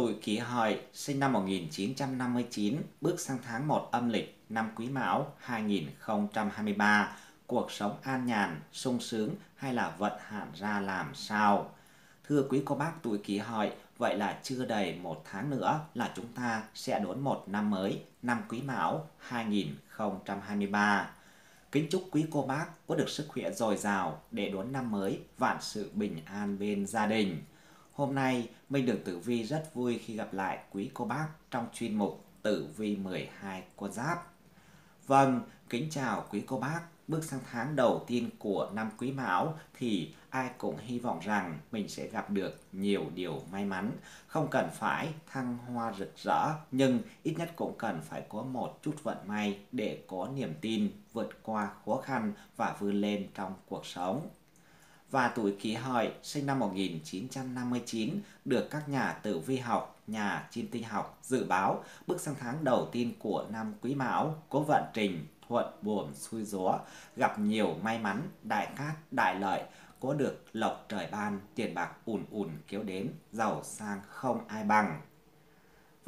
Tuổi kỷ hợi sinh năm 1959, bước sang tháng 1 âm lịch năm Quý Mão 2023. Cuộc sống an nhàn, sung sướng hay là vận hạn ra làm sao? Thưa quý cô bác tuổi kỷ hợi, vậy là chưa đầy một tháng nữa là chúng ta sẽ đón một năm mới, năm Quý Mão 2023. Kính chúc quý cô bác có được sức khỏe dồi dào để đón năm mới, vạn sự bình an bên gia đình. Hôm nay, Minh Đường Tử Vi rất vui khi gặp lại quý cô bác trong chuyên mục Tử Vi 12 con giáp. Vâng, kính chào quý cô bác. Bước sang tháng đầu tiên của năm Quý Mão thì ai cũng hy vọng rằng mình sẽ gặp được nhiều điều may mắn. Không cần phải thăng hoa rực rỡ, nhưng ít nhất cũng cần phải có một chút vận may để có niềm tin vượt qua khó khăn và vươn lên trong cuộc sống và tuổi kỷ hợi sinh năm 1959 được các nhà tử vi học, nhà chiêm tinh học dự báo bước sang tháng đầu tiên của năm Quý Mão có vận trình thuận buồm xuôi gió, gặp nhiều may mắn, đại cát, đại lợi, có được lộc trời ban, tiền bạc ùn ùn kéo đến, giàu sang không ai bằng.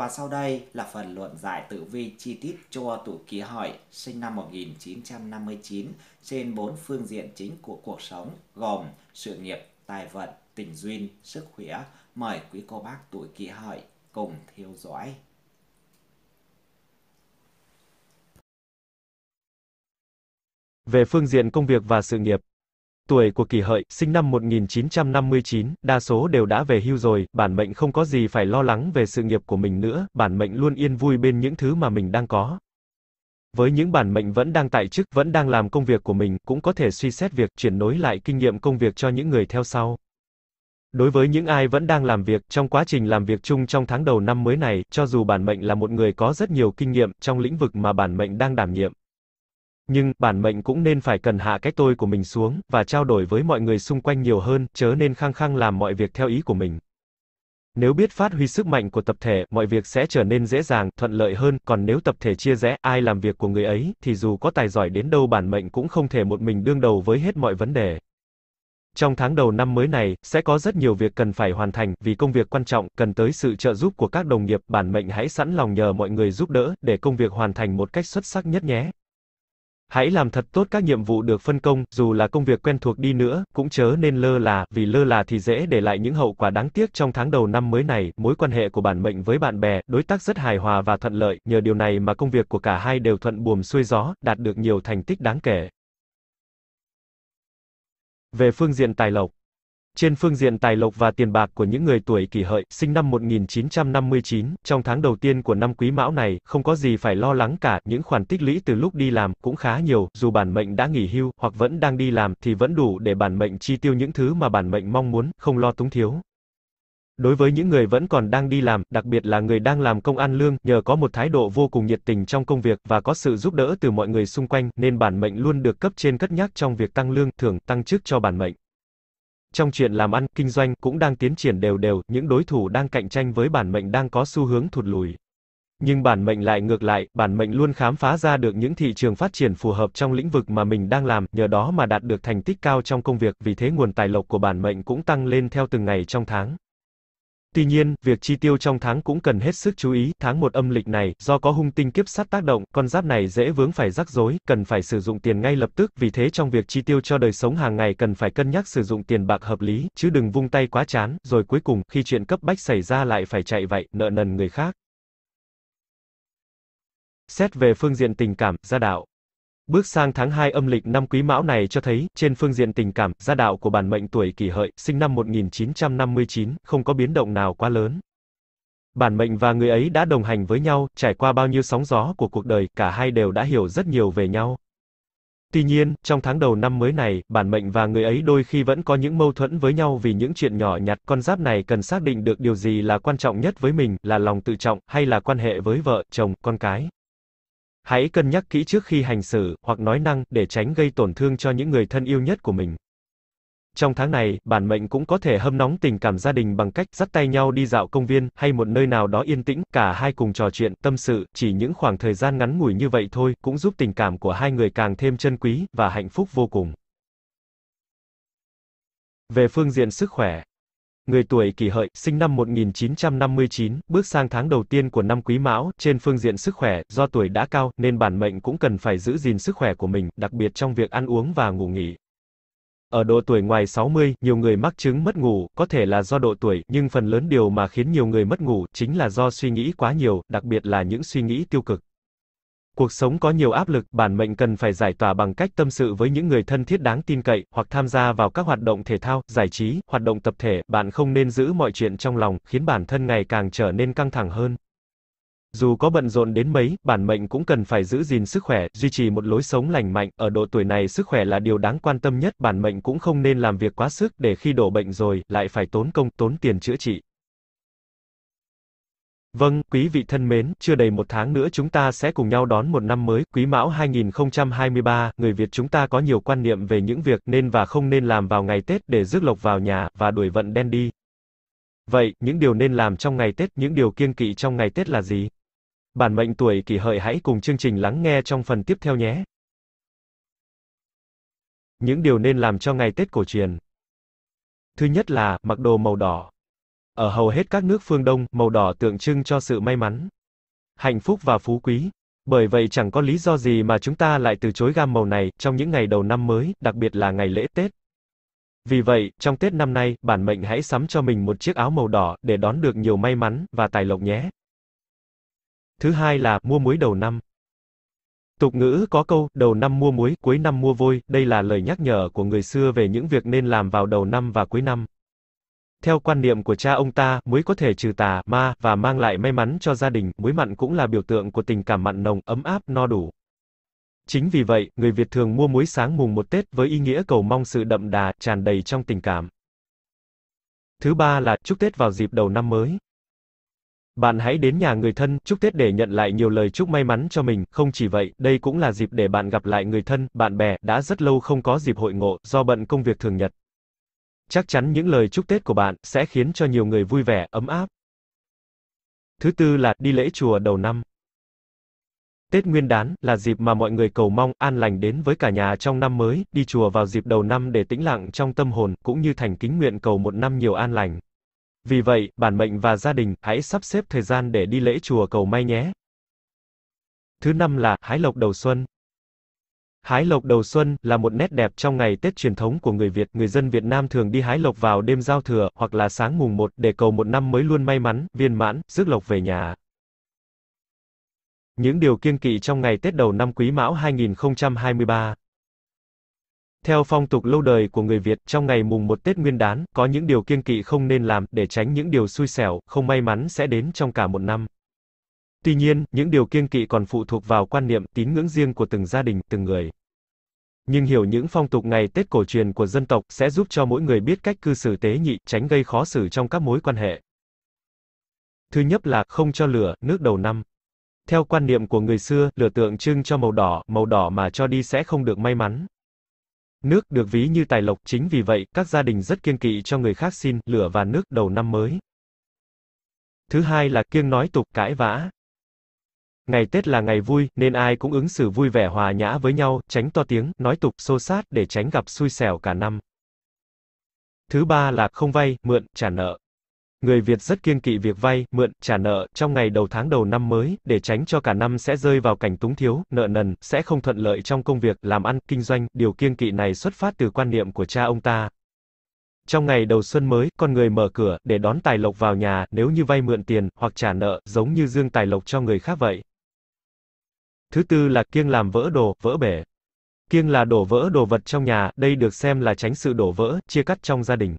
Và sau đây là phần luận giải tử vi chi tiết cho tuổi kỷ hợi sinh năm 1959 trên bốn phương diện chính của cuộc sống gồm sự nghiệp, tài vận, tình duyên, sức khỏe. Mời quý cô bác tuổi kỷ hợi cùng theo dõi. Về phương diện công việc và sự nghiệp, tuổi của kỷ hợi, sinh năm 1959, đa số đều đã về hưu rồi, bản mệnh không có gì phải lo lắng về sự nghiệp của mình nữa, bản mệnh luôn yên vui bên những thứ mà mình đang có. Với những bản mệnh vẫn đang tại chức, vẫn đang làm công việc của mình, cũng có thể suy xét việc chuyển nối lại kinh nghiệm công việc cho những người theo sau. Đối với những ai vẫn đang làm việc, trong quá trình làm việc chung trong tháng đầu năm mới này, cho dù bản mệnh là một người có rất nhiều kinh nghiệm trong lĩnh vực mà bản mệnh đang đảm nhiệm, nhưng, bản mệnh cũng nên phải cần hạ cái tôi của mình xuống, và trao đổi với mọi người xung quanh nhiều hơn, chớ nên khăng khăng làm mọi việc theo ý của mình. Nếu biết phát huy sức mạnh của tập thể, mọi việc sẽ trở nên dễ dàng, thuận lợi hơn, còn nếu tập thể chia rẽ, ai làm việc của người ấy, thì dù có tài giỏi đến đâu bản mệnh cũng không thể một mình đương đầu với hết mọi vấn đề. Trong tháng đầu năm mới này, sẽ có rất nhiều việc cần phải hoàn thành, vì công việc quan trọng, cần tới sự trợ giúp của các đồng nghiệp, bản mệnh hãy sẵn lòng nhờ mọi người giúp đỡ, để công việc hoàn thành một cách xuất sắc nhất nhé. Hãy làm thật tốt các nhiệm vụ được phân công, dù là công việc quen thuộc đi nữa, cũng chớ nên lơ là, vì lơ là thì dễ để lại những hậu quả đáng tiếc trong tháng đầu năm mới này. Mối quan hệ của bản mệnh với bạn bè, đối tác rất hài hòa và thuận lợi, nhờ điều này mà công việc của cả hai đều thuận buồm xuôi gió, đạt được nhiều thành tích đáng kể. Về phương diện tài lộc, trên phương diện tài lộc và tiền bạc của những người tuổi kỷ hợi, sinh năm 1959, trong tháng đầu tiên của năm quý mão này, không có gì phải lo lắng cả, những khoản tích lũy từ lúc đi làm, cũng khá nhiều, dù bản mệnh đã nghỉ hưu, hoặc vẫn đang đi làm, thì vẫn đủ để bản mệnh chi tiêu những thứ mà bản mệnh mong muốn, không lo túng thiếu. Đối với những người vẫn còn đang đi làm, đặc biệt là người đang làm công ăn lương, nhờ có một thái độ vô cùng nhiệt tình trong công việc và có sự giúp đỡ từ mọi người xung quanh, nên bản mệnh luôn được cấp trên cất nhắc trong việc tăng lương, thưởng, tăng chức cho bản mệnh. Trong chuyện làm ăn, kinh doanh cũng đang tiến triển đều đều, những đối thủ đang cạnh tranh với bản mệnh đang có xu hướng thụt lùi. Nhưng bản mệnh lại ngược lại, bản mệnh luôn khám phá ra được những thị trường phát triển phù hợp trong lĩnh vực mà mình đang làm, nhờ đó mà đạt được thành tích cao trong công việc, vì thế nguồn tài lộc của bản mệnh cũng tăng lên theo từng ngày trong tháng. Tuy nhiên, việc chi tiêu trong tháng cũng cần hết sức chú ý, tháng một âm lịch này, do có hung tinh kiếp sát tác động, con giáp này dễ vướng phải rắc rối, cần phải sử dụng tiền ngay lập tức, vì thế trong việc chi tiêu cho đời sống hàng ngày cần phải cân nhắc sử dụng tiền bạc hợp lý, chứ đừng vung tay quá chán, rồi cuối cùng, khi chuyện cấp bách xảy ra lại phải chạy vậy, nợ nần người khác. Xét về phương diện tình cảm, gia đạo, Bước sang tháng 2 âm lịch năm Quý Mão này cho thấy, trên phương diện tình cảm, gia đạo của bản mệnh tuổi Kỷ Hợi, sinh năm 1959, không có biến động nào quá lớn. Bản mệnh và người ấy đã đồng hành với nhau, trải qua bao nhiêu sóng gió của cuộc đời, cả hai đều đã hiểu rất nhiều về nhau. Tuy nhiên, trong tháng đầu năm mới này, bản mệnh và người ấy đôi khi vẫn có những mâu thuẫn với nhau vì những chuyện nhỏ nhặt, con giáp này cần xác định được điều gì là quan trọng nhất với mình, là lòng tự trọng, hay là quan hệ với vợ, chồng, con cái. Hãy cân nhắc kỹ trước khi hành xử, hoặc nói năng, để tránh gây tổn thương cho những người thân yêu nhất của mình. Trong tháng này, bản mệnh cũng có thể hâm nóng tình cảm gia đình bằng cách dắt tay nhau đi dạo công viên, hay một nơi nào đó yên tĩnh, cả hai cùng trò chuyện, tâm sự, chỉ những khoảng thời gian ngắn ngủi như vậy thôi, cũng giúp tình cảm của hai người càng thêm chân quý, và hạnh phúc vô cùng. Về phương diện sức khỏe, Người tuổi kỷ hợi, sinh năm 1959, bước sang tháng đầu tiên của năm Quý Mão, trên phương diện sức khỏe, do tuổi đã cao, nên bản mệnh cũng cần phải giữ gìn sức khỏe của mình, đặc biệt trong việc ăn uống và ngủ nghỉ. Ở độ tuổi ngoài 60, nhiều người mắc chứng mất ngủ, có thể là do độ tuổi, nhưng phần lớn điều mà khiến nhiều người mất ngủ, chính là do suy nghĩ quá nhiều, đặc biệt là những suy nghĩ tiêu cực. Cuộc sống có nhiều áp lực, bản mệnh cần phải giải tỏa bằng cách tâm sự với những người thân thiết đáng tin cậy, hoặc tham gia vào các hoạt động thể thao, giải trí, hoạt động tập thể, bạn không nên giữ mọi chuyện trong lòng, khiến bản thân ngày càng trở nên căng thẳng hơn. Dù có bận rộn đến mấy, bản mệnh cũng cần phải giữ gìn sức khỏe, duy trì một lối sống lành mạnh, ở độ tuổi này sức khỏe là điều đáng quan tâm nhất, bản mệnh cũng không nên làm việc quá sức để khi đổ bệnh rồi, lại phải tốn công, tốn tiền chữa trị. Vâng, quý vị thân mến, chưa đầy một tháng nữa chúng ta sẽ cùng nhau đón một năm mới, Quý Mão 2023, người Việt chúng ta có nhiều quan niệm về những việc nên và không nên làm vào ngày Tết để rước lộc vào nhà, và đuổi vận đen đi. Vậy, những điều nên làm trong ngày Tết, những điều kiêng kỵ trong ngày Tết là gì? Bản mệnh tuổi kỷ hợi hãy cùng chương trình lắng nghe trong phần tiếp theo nhé. Những điều nên làm cho ngày Tết cổ truyền. Thứ nhất là, mặc đồ màu đỏ. Ở hầu hết các nước phương Đông, màu đỏ tượng trưng cho sự may mắn, hạnh phúc và phú quý. Bởi vậy chẳng có lý do gì mà chúng ta lại từ chối gam màu này trong những ngày đầu năm mới, đặc biệt là ngày lễ Tết. Vì vậy, trong Tết năm nay, bản mệnh hãy sắm cho mình một chiếc áo màu đỏ để đón được nhiều may mắn và tài lộc nhé. Thứ hai là mua muối đầu năm. Tục ngữ có câu, đầu năm mua muối, cuối năm mua vôi, đây là lời nhắc nhở của người xưa về những việc nên làm vào đầu năm và cuối năm. Theo quan niệm của cha ông ta, muối có thể trừ tà, ma, và mang lại may mắn cho gia đình, muối mặn cũng là biểu tượng của tình cảm mặn nồng, ấm áp, no đủ. Chính vì vậy, người Việt thường mua muối sáng mùng một Tết với ý nghĩa cầu mong sự đậm đà, tràn đầy trong tình cảm. Thứ ba là chúc Tết vào dịp đầu năm mới. Bạn hãy đến nhà người thân, chúc Tết để nhận lại nhiều lời chúc may mắn cho mình, không chỉ vậy, đây cũng là dịp để bạn gặp lại người thân, bạn bè, đã rất lâu không có dịp hội ngộ, do bận công việc thường nhật. Chắc chắn những lời chúc Tết của bạn sẽ khiến cho nhiều người vui vẻ, ấm áp. Thứ tư là đi lễ chùa đầu năm. Tết Nguyên đán là dịp mà mọi người cầu mong an lành đến với cả nhà trong năm mới, đi chùa vào dịp đầu năm để tĩnh lặng trong tâm hồn cũng như thành kính nguyện cầu một năm nhiều an lành. Vì vậy, bản mệnh và gia đình hãy sắp xếp thời gian để đi lễ chùa cầu may nhé. Thứ năm là hái lộc đầu xuân. Hái lộc đầu xuân là một nét đẹp trong ngày Tết truyền thống của người Việt. Người dân Việt Nam thường đi hái lộc vào đêm giao thừa hoặc là sáng mùng 1 để cầu một năm mới luôn may mắn, viên mãn, rước lộc về nhà. Những điều kiêng kỵ trong ngày Tết đầu năm Quý Mão 2023 theo phong tục lâu đời của người Việt, trong ngày mùng 1 Tết Nguyên đán, có những điều kiêng kỵ không nên làm, để tránh những điều xui xẻo, không may mắn sẽ đến trong cả một năm. Tuy nhiên, những điều kiêng kỵ còn phụ thuộc vào quan niệm, tín ngưỡng riêng của từng gia đình, từng người. Nhưng hiểu những phong tục ngày Tết cổ truyền của dân tộc sẽ giúp cho mỗi người biết cách cư xử tế nhị, tránh gây khó xử trong các mối quan hệ. Thứ nhất là không cho lửa, nước đầu năm. Theo quan niệm của người xưa, lửa tượng trưng cho màu đỏ, màu đỏ mà cho đi sẽ không được may mắn. Nước được ví như tài lộc, chính vì vậy, các gia đình rất kiêng kỵ cho người khác xin lửa và nước đầu năm mới. Thứ hai là kiêng nói tục, cãi vã. Ngày Tết là ngày vui, nên ai cũng ứng xử vui vẻ hòa nhã với nhau, tránh to tiếng, nói tục, xô sát, để tránh gặp xui xẻo cả năm. Thứ ba là không vay, mượn, trả nợ. Người Việt rất kiêng kỵ việc vay, mượn, trả nợ trong ngày đầu tháng đầu năm mới, để tránh cho cả năm sẽ rơi vào cảnh túng thiếu, nợ nần, sẽ không thuận lợi trong công việc, làm ăn, kinh doanh. Điều kiêng kỵ này xuất phát từ quan niệm của cha ông ta. Trong ngày đầu xuân mới, con người mở cửa để đón tài lộc vào nhà, nếu như vay mượn tiền hoặc trả nợ, giống như dương tài lộc cho người khác vậy. Thứ tư là kiêng làm vỡ đồ, vỡ bể. Kiêng là đổ vỡ đồ vật trong nhà, đây được xem là tránh sự đổ vỡ, chia cắt trong gia đình.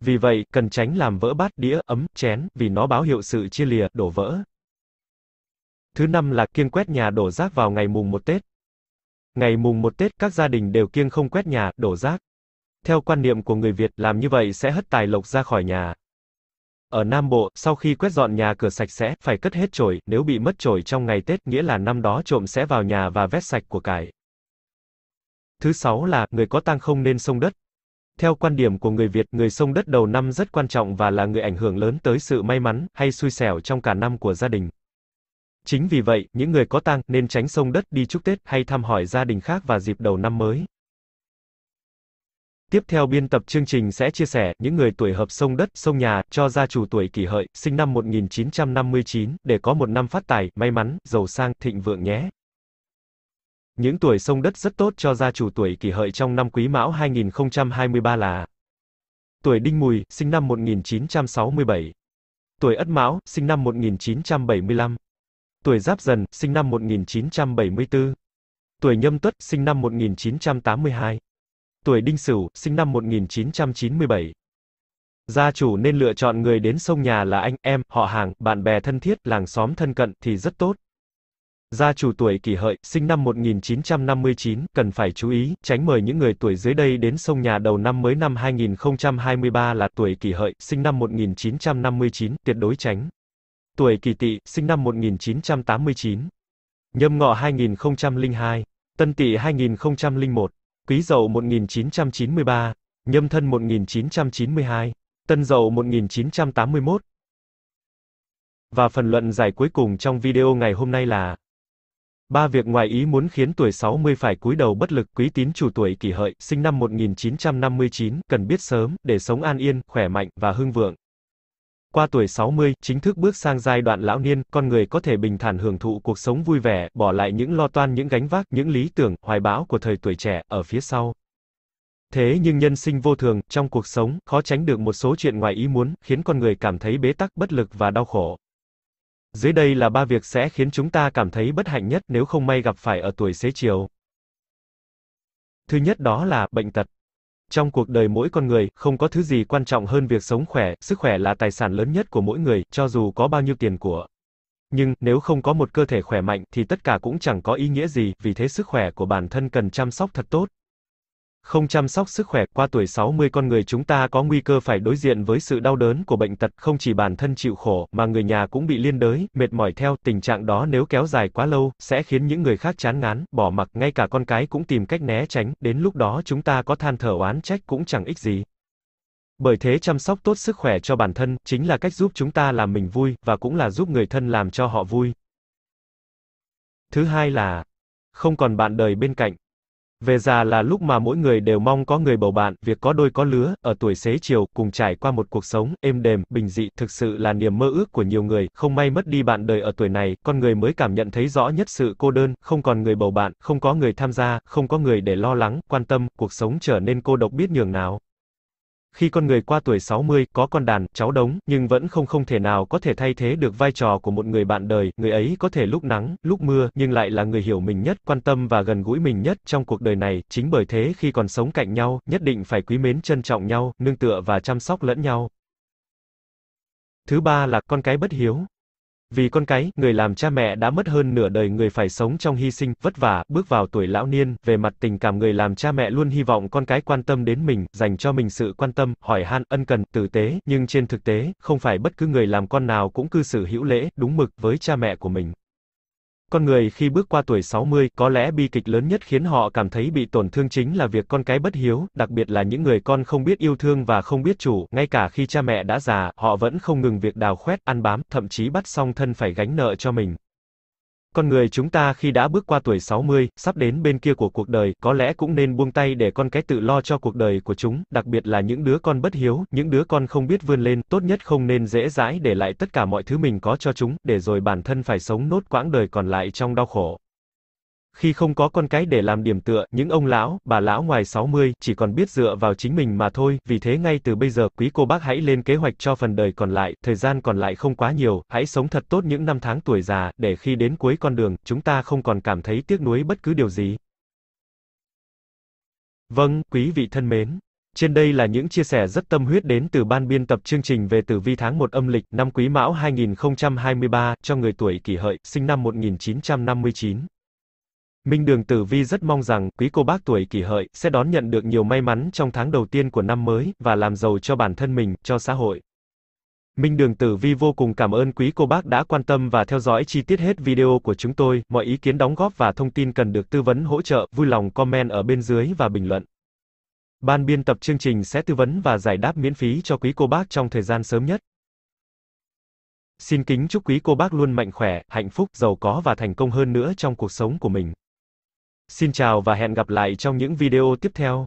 Vì vậy, cần tránh làm vỡ bát, đĩa, ấm, chén, vì nó báo hiệu sự chia lìa, đổ vỡ. Thứ năm là kiêng quét nhà đổ rác vào ngày mùng 1 Tết. Ngày mùng 1 Tết, các gia đình đều kiêng không quét nhà, đổ rác. Theo quan niệm của người Việt, làm như vậy sẽ hất tài lộc ra khỏi nhà. Ở Nam Bộ, sau khi quét dọn nhà cửa sạch sẽ, phải cất hết chổi, nếu bị mất chổi trong ngày Tết, nghĩa là năm đó trộm sẽ vào nhà và vét sạch của cải. Thứ sáu là, người có tang không nên sông đất. Theo quan điểm của người Việt, người sông đất đầu năm rất quan trọng và là người ảnh hưởng lớn tới sự may mắn, hay xui xẻo trong cả năm của gia đình. Chính vì vậy, những người có tang nên tránh sông đất đi chúc Tết hay thăm hỏi gia đình khác vào dịp đầu năm mới. Tiếp theo biên tập chương trình sẽ chia sẻ những người tuổi hợp sông đất, sông nhà cho gia chủ tuổi kỷ hợi, sinh năm 1959, để có một năm phát tài, may mắn, giàu sang, thịnh vượng nhé. Những tuổi sông đất rất tốt cho gia chủ tuổi kỷ hợi trong năm quý mão 2023 là Tuổi đinh mùi, sinh năm 1967 Tuổi ất mão, sinh năm 1975 Tuổi giáp dần, sinh năm 1974 Tuổi nhâm tuất, sinh năm 1982 Tuổi đinh sửu, sinh năm 1997 Gia chủ nên lựa chọn người đến sông nhà là anh, em, họ hàng, bạn bè thân thiết, làng xóm thân cận thì rất tốt. Gia chủ tuổi kỷ hợi, sinh năm 1959, cần phải chú ý, tránh mời những người tuổi dưới đây đến sông nhà đầu năm mới năm 2023 là tuổi kỷ hợi, sinh năm 1959, tuyệt đối tránh. Tuổi kỷ tỵ, sinh năm 1989. Nhâm ngọ 2002. Tân tỵ 2001. Quý dậu 1993. Nhâm thân 1992. Tân dậu 1981. Và phần luận giải cuối cùng trong video ngày hôm nay là Ba việc ngoài ý muốn khiến tuổi 60 phải cúi đầu bất lực, quý tín chủ tuổi kỷ hợi, sinh năm 1959, cần biết sớm, để sống an yên, khỏe mạnh, và hưng vượng. Qua tuổi 60, chính thức bước sang giai đoạn lão niên, con người có thể bình thản hưởng thụ cuộc sống vui vẻ, bỏ lại những lo toan những gánh vác, những lý tưởng, hoài bão của thời tuổi trẻ, ở phía sau. Thế nhưng nhân sinh vô thường, trong cuộc sống, khó tránh được một số chuyện ngoài ý muốn, khiến con người cảm thấy bế tắc, bất lực và đau khổ. Dưới đây là ba việc sẽ khiến chúng ta cảm thấy bất hạnh nhất nếu không may gặp phải ở tuổi xế chiều. Thứ nhất đó là bệnh tật. Trong cuộc đời mỗi con người, không có thứ gì quan trọng hơn việc sống khỏe, sức khỏe là tài sản lớn nhất của mỗi người, cho dù có bao nhiêu tiền của. Nhưng, nếu không có một cơ thể khỏe mạnh, thì tất cả cũng chẳng có ý nghĩa gì, vì thế sức khỏe của bản thân cần chăm sóc thật tốt. Không chăm sóc sức khỏe, qua tuổi 60 con người chúng ta có nguy cơ phải đối diện với sự đau đớn của bệnh tật, không chỉ bản thân chịu khổ, mà người nhà cũng bị liên đới, mệt mỏi theo, tình trạng đó nếu kéo dài quá lâu, sẽ khiến những người khác chán ngán, bỏ mặc, ngay cả con cái cũng tìm cách né tránh, đến lúc đó chúng ta có than thở oán trách cũng chẳng ích gì. Bởi thế chăm sóc tốt sức khỏe cho bản thân, chính là cách giúp chúng ta làm mình vui, và cũng là giúp người thân làm cho họ vui. Thứ hai là, không còn bạn đời bên cạnh. Về già là lúc mà mỗi người đều mong có người bầu bạn, việc có đôi có lứa, ở tuổi xế chiều, cùng trải qua một cuộc sống, êm đềm, bình dị, thực sự là niềm mơ ước của nhiều người, không may mất đi bạn đời ở tuổi này, con người mới cảm nhận thấy rõ nhất sự cô đơn, không còn người bầu bạn, không có người tham gia, không có người để lo lắng, quan tâm, cuộc sống trở nên cô độc biết nhường nào. Khi con người qua tuổi 60, có con đàn, cháu đống, nhưng vẫn không không thể nào có thể thay thế được vai trò của một người bạn đời, người ấy có thể lúc nắng, lúc mưa, nhưng lại là người hiểu mình nhất, quan tâm và gần gũi mình nhất trong cuộc đời này, chính bởi thế khi còn sống cạnh nhau, nhất định phải quý mến trân trọng nhau, nương tựa và chăm sóc lẫn nhau. Thứ ba là con cái bất hiếu. Vì con cái, người làm cha mẹ đã mất hơn nửa đời người phải sống trong hy sinh, vất vả, bước vào tuổi lão niên, về mặt tình cảm người làm cha mẹ luôn hy vọng con cái quan tâm đến mình, dành cho mình sự quan tâm, hỏi han, ân cần, tử tế, nhưng trên thực tế, không phải bất cứ người làm con nào cũng cư xử hữu lễ, đúng mực với cha mẹ của mình. Con người khi bước qua tuổi 60, có lẽ bi kịch lớn nhất khiến họ cảm thấy bị tổn thương chính là việc con cái bất hiếu, đặc biệt là những người con không biết yêu thương và không biết chủ, ngay cả khi cha mẹ đã già, họ vẫn không ngừng việc đào khoét, ăn bám, thậm chí bắt song thân phải gánh nợ cho mình. Con người chúng ta khi đã bước qua tuổi 60, sắp đến bên kia của cuộc đời, có lẽ cũng nên buông tay để con cái tự lo cho cuộc đời của chúng, đặc biệt là những đứa con bất hiếu, những đứa con không biết vươn lên, tốt nhất không nên dễ dãi để lại tất cả mọi thứ mình có cho chúng, để rồi bản thân phải sống nốt quãng đời còn lại trong đau khổ. Khi không có con cái để làm điểm tựa, những ông lão, bà lão ngoài 60, chỉ còn biết dựa vào chính mình mà thôi, vì thế ngay từ bây giờ, quý cô bác hãy lên kế hoạch cho phần đời còn lại, thời gian còn lại không quá nhiều, hãy sống thật tốt những năm tháng tuổi già, để khi đến cuối con đường, chúng ta không còn cảm thấy tiếc nuối bất cứ điều gì. Vâng, quý vị thân mến. Trên đây là những chia sẻ rất tâm huyết đến từ ban biên tập chương trình về tử vi tháng 1 âm lịch năm Quý Mão 2023 cho người tuổi Kỷ Hợi, sinh năm 1959. Minh Đường Tử Vi rất mong rằng quý cô bác tuổi kỷ hợi sẽ đón nhận được nhiều may mắn trong tháng đầu tiên của năm mới và làm giàu cho bản thân mình, cho xã hội. Minh Đường Tử Vi vô cùng cảm ơn quý cô bác đã quan tâm và theo dõi chi tiết hết video của chúng tôi. Mọi ý kiến đóng góp và thông tin cần được tư vấn hỗ trợ, vui lòng comment ở bên dưới và bình luận. Ban biên tập chương trình sẽ tư vấn và giải đáp miễn phí cho quý cô bác trong thời gian sớm nhất. Xin kính chúc quý cô bác luôn mạnh khỏe, hạnh phúc, giàu có và thành công hơn nữa trong cuộc sống của mình. Xin chào và hẹn gặp lại trong những video tiếp theo.